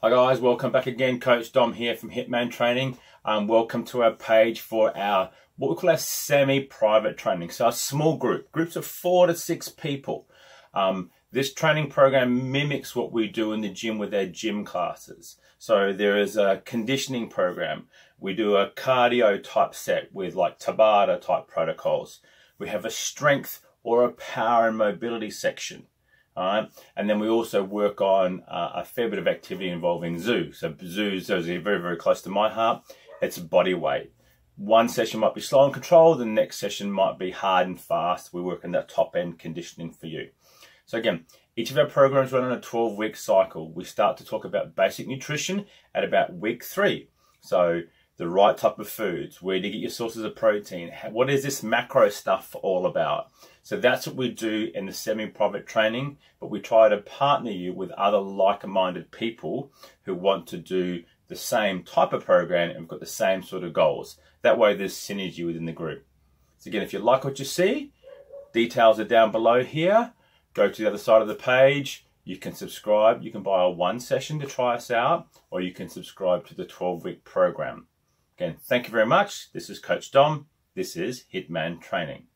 Hi guys, welcome back again. Coach Dom here from HIITMAN Training. Um, welcome to our page for our what we call our semi-private training. So a small group, groups of four to six people. Um, this training program mimics what we do in the gym with our gym classes. So there is a conditioning program. We do a cardio type set with like Tabata type protocols. We have a strength or a power and mobility section. All right. And then we also work on uh, a fair bit of activity involving ZUU. So ZUU is very, very close to my heart. It's body weight. One session might be slow and controlled. The next session might be hard and fast. We work on that top end conditioning for you. So again, each of our programs run on a 12 week cycle. We start to talk about basic nutrition at about week three. So the right type of foods, where to get your sources of protein, what is this macro stuff all about? So that's what we do in the semi-private training, but we try to partner you with other like-minded people who want to do the same type of program and we've got the same sort of goals. That way there's synergy within the group. So again, if you like what you see, details are down below here. Go to the other side of the page, you can subscribe. You can buy a one session to try us out, or you can subscribe to the 12 week program. Again, thank you very much. This is Coach Dom. This is HIITMAN Training.